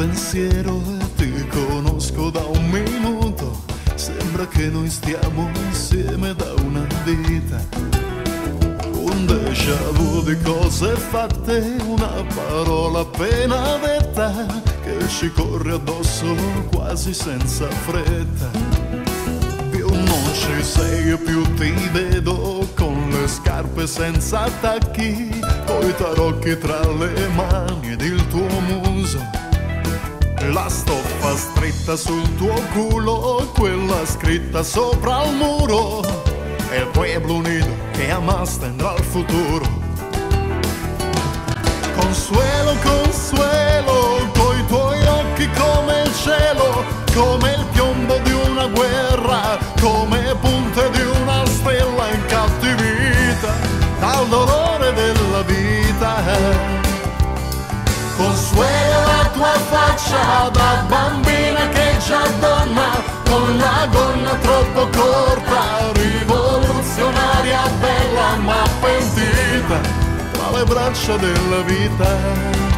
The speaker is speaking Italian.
pensiero e ti conosco da un minuto. Sembra che noi stiamo insieme da una vita. Un déjà vu di cose fatte, una parola appena detta che ci corre addosso quasi senza fretta. Più non ci sei, più ti vedo con le scarpe senza tacchi, coi tarocchi tra le mani La stoffa stretta sul tuo culo, quella scritta sopra il muro, è il pueblo unido che amas tendrá il futuro. Consuelo, consuelo, coi tuoi occhi come il cielo, come il piombo di una guerra, come punte di una stella incattivita dal dolore della vita. Consuelo tua faccia da bambina che già donna, con la gonna troppo corta, rivoluzionaria bella ma pentita, tra le braccia della vita.